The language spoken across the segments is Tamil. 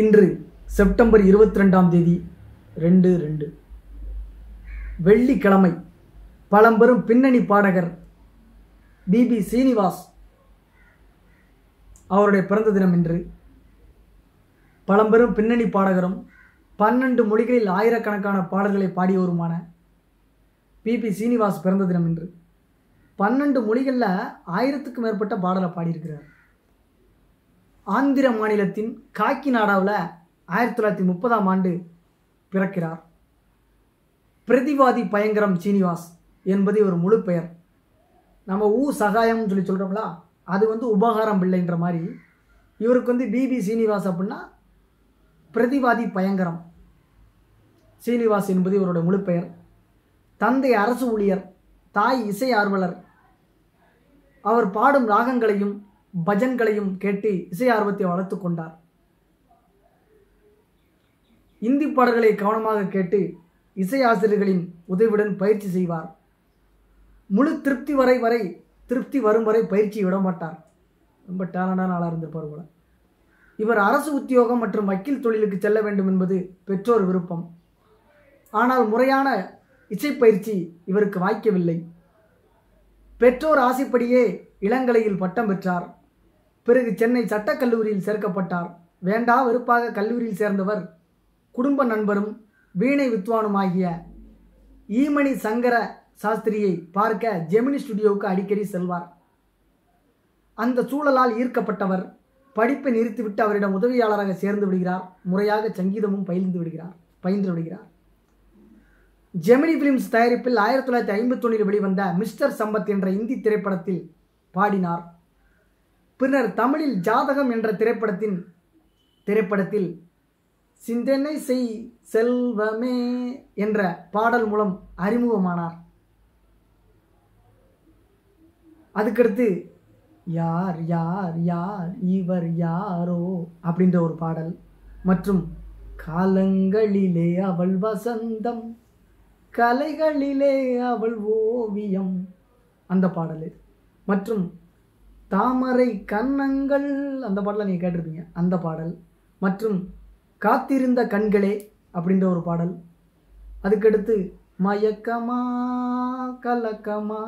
இன்று செப்டம்பர் இருபத்தி ரெண்டாம் தேதி ரெண்டு ரெண்டு. வெள்ளிக்கிழமை பழம்பெரும் பின்னணி பாடகர் பிபி சீனிவாஸ் அவருடைய பிறந்த தினம் இன்று. பழம்பெரும் பின்னணி பாடகரும் பன்னெண்டு மொழிகளில் ஆயிரக்கணக்கான பாடல்களை பாடியவருமான பிபி சீனிவாஸ் பிறந்த தினம் இன்று. பன்னெண்டு மொழிகளில் ஆயிரத்துக்கும் மேற்பட்ட பாடலை பாடியிருக்கிறார். ஆந்திர மாநிலத்தின் காக்கிநாடாவில் ஆயிரத்தி தொள்ளாயிரத்தி முப்பதாம் ஆண்டு பிறக்கிறார். பிரதிவாதி பயங்கரம் சீனிவாஸ் என்பது ஒரு முழு பெயர். நம்ம ஊ சகாயம்னு சொல்லி சொல்கிறோம்ல அது வந்து உபகாரம் பிள்ளைன்ற மாதிரி. இவருக்கு வந்து பிபி சீனிவாஸ் அப்படின்னா பிரதிவாதி பயங்கரம். சீனிவாஸ் என்பது இவருடைய முழு பெயர். தந்தை அரசு ஊழியர் தாய் இசை ஆர்வலர். அவர் பாடும் ராகங்களையும் பஜன்களையும் கேட்டு இசை ஆர்வத்தை வளர்த்து கொண்டார். இந்தி பாடல்களை கவனமாக கேட்டு இசை ஆசிரியர்களின் உதவியுடன் பயிற்சி செய்வார். முழு திருப்தி வரை வரை திருப்தி வரும் வரை பயிற்சி விட மாட்டார் ரொம்ப டேலண்டான ஆளாக இருந்திருப்பார் போல. இவர் அரசு உத்தியோகம் மற்றும் வக்கீல் தொழிலுக்கு செல்ல வேண்டும் என்பது பெற்றோர் விருப்பம். ஆனால் முறையான இசைப்பயிற்சி இவருக்கு வாய்க்கவில்லை. பெற்றோர் ஆசைப்படியே இளங்கலையில் பட்டம் பெற்றார். பிறகு சென்னை சட்டக்கல்லூரியில் சேர்க்கப்பட்டார். வேண்டா வெறுப்பாக கல்லூரியில் சேர்ந்தவர் குடும்ப நண்பரும் வீணை வித்வானுமாகிய ஈமணி சங்கர சாஸ்திரியை பார்க்க ஜெமினி ஸ்டுடியோவுக்கு அடிக்கடி செல்வார். அந்த சூழலால் ஈர்க்கப்பட்டவர் படிப்பை நிறுத்திவிட்டு அவரிடம் உதவியாளராக சேர்ந்து விடுகிறார். முறையாக சங்கீதமும் பயிர்ந்து விடுகிறார் பயின்று விடுகிறார். ஜெமினி பிலிம்ஸ் தயாரிப்பில் ஆயிரத்தி தொள்ளாயிரத்தி ஐம்பத்தொன்னில் வெளிவந்த மிஸ்டர் சம்பத் என்ற இந்தி திரைப்படத்தில் பாடினார். பின்னர் தமிழில் ஜாதகம் என்ற திரைப்படத்தின் திரைப்படத்தில் சிந்தனை செய் செல்வமே என்ற பாடல் மூலம் அறிமுகமானார். அதுக்கடுத்து யார் யார் யார் இவர் யாரோ அப்படின்ற ஒரு பாடல். மற்றும் காலங்களிலே அவள் வசந்தம் கலைகளிலே அவள் ஓவியம் அந்த பாடல் மற்றும் தாமரை கன்னங்கள். அந்த பாடலை நீங்கள் கேட்டிருப்பீங்க. அந்த பாடல். மற்றும் காத்திருந்த கண்களே அப்படின்ற ஒரு பாடல். அதுக்கடுத்து மயக்கமா கலக்கமா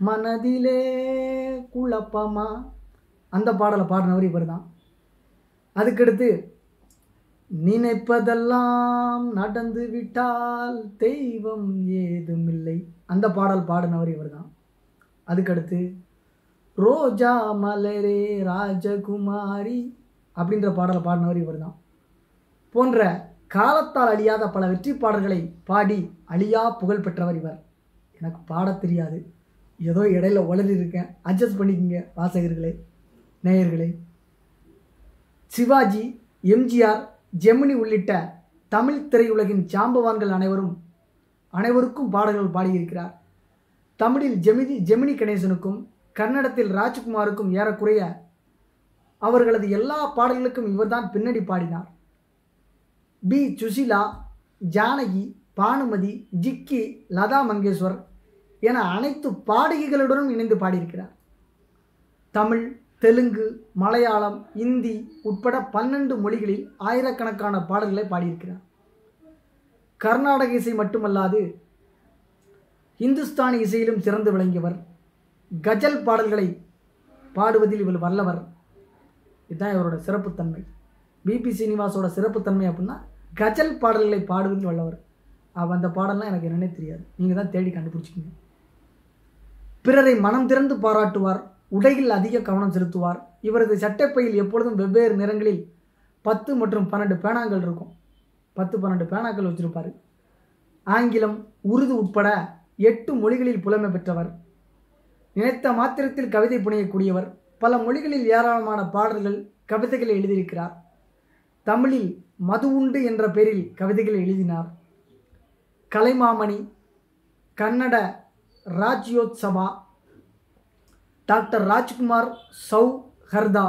மனதிலே குழப்பமா அந்த பாடலை பாடினவர் இவர் தான் அதுக்கடுத்து நினைப்பதெல்லாம் நடந்து விட்டால் தெய்வம் ஏதுமில்லை. அந்த பாடல் பாடினவர் இவர் தான் அதுக்கடுத்து ரோஜா மலரே ராஜகுமாரி அப்படின்ற பாடலை பாடினவர் இவர் தான் போன்ற காலத்தால் அழியாத பல வெற்றி பாடல்களை பாடி அழியா புகழ் பெற்றவர் இவர். எனக்கு பாடத் தெரியாது. ஏதோ இடையில உளறி இருக்கேன். அட்ஜஸ்ட் பண்ணிக்கோங்க வாசகர்களே நேயர்களே. சிவாஜி எம்ஜிஆர் ஜெமினி உள்ளிட்ட தமிழ் திரையுலகின் சாம்பவான்கள் அனைவரும் அனைவருக்கும் பாடல்கள் பாடியிருக்கிறார். தமிழில் ஜெமினி ஜெமினி கணேசனுக்கும் கன்னடத்தில் ராஜ்குமாருக்கும் ஏறக்குறைய அவர்களது எல்லா பாடல்களுக்கும் இவர்தான் பின்னணி பாடினார். பி. சுசிலா ஜானகி பானுமதி ஜிக்கி லதா மங்கேஸ்வர் என அனைத்து பாடகிகளுடனும் இணைந்து பாடியிருக்கிறார். தமிழ் தெலுங்கு மலையாளம் இந்தி உட்பட பன்னெண்டு மொழிகளில் ஆயிரக்கணக்கான பாடல்களை பாடியிருக்கிறார். கர்நாடக இசை மட்டுமல்லாது இந்துஸ்தானி இசையிலும் சிறந்து விளங்கியவர் கஜல் பாடல்களை பாடுவதில் இவர் வல்லவர். இதுதான் இவரோட சிறப்புத்தன்மை. பிபி சீனிவாசோட சிறப்புத்தன்மை அப்படின்னா கஜல் பாடல்களை பாடுவதில் வல்லவர். அவ அந்த பாடல்லாம் எனக்கு என்னன்னே தெரியாது. நீங்கள் தான் தேடி கண்டுபிடிச்சிக்கிங்க. பிறரை மனம் திறந்து பாராட்டுவார் உடையில் அதிக கவனம் செலுத்துவார். இவரது சட்டைப்பையில் எப்பொழுதும் வெவ்வேறு நிறங்களில் பத்து மற்றும் பன்னெண்டு பேனாக்கள் இருக்கும். பத்து பன்னெண்டு பேனாக்கள் வச்சுருப்பார். ஆங்கிலம் உருது உட்பட எட்டு மொழிகளில் புலமை பெற்றவர். நினைத்த மாத்திரத்தில் கவிதை புனையக்கூடியவர் பல மொழிகளில் ஏராளமான பாடல்கள் கவிதைகளை எழுதியிருக்கிறார். தமிழில் மது உண்டு என்ற பெயரில் கவிதைகளை எழுதினார். கலைமாமணி கன்னட ராஜ்யோத்சவா டாக்டர் ராஜ்குமார் சௌ ஹர்தா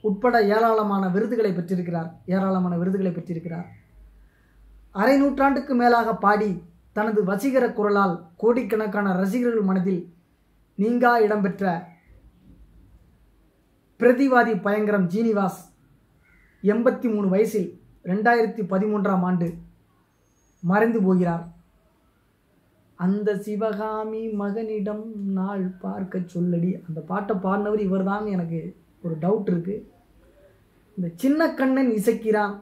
உட்பட ஏராளமான விருதுகளை பெற்றிருக்கிறார். ஏராளமான விருதுகளை பெற்றிருக்கிறார். அரை நூற்றாண்டுக்கு மேலாக பாடி தனது வசீகர குரலால் கோடிக்கணக்கான ரசிகர்கள் மனதில் நீங்கா இடம்பெற்ற பிரதிவாதி பயங்கரம் ஜீனிவாஸ் எண்பத்தி மூணு வயசில் ரெண்டாயிரத்தி பதிமூன்றாம் ஆண்டு மறைந்து போகிறார். அந்த சிவகாமி மகனிடம் நாள் பார்க்க சொல்லடி. அந்த பாட்டை பாடினவர் இவர்தான் எனக்கு ஒரு டவுட் இருக்குது இந்த சின்ன கண்ணன் இசைக்கிறான்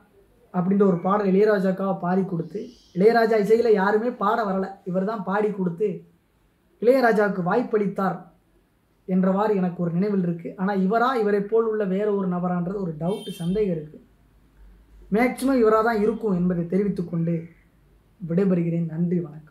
அப்படின்ற ஒரு பாடல் இளையராஜாக்காக பாடி கொடுத்து இளையராஜா இசையில் யாருமே பாட வரலை. இவர் தான் பாடி கொடுத்து இளையராஜாவுக்கு வாய்ப்பளித்தார் என்றவாறு எனக்கு ஒரு நினைவில் இருக்குது ஆனால் இவரா இவரை போல் உள்ள வேற ஒரு நபரான்றது ஒரு டவுட் சந்தேகம் இருக்குது மேக்சிமம் இவராக தான் இருக்கும் என்பதை தெரிவித்துக்கொண்டு விடைபெறுகிறேன். நன்றி வணக்கம்.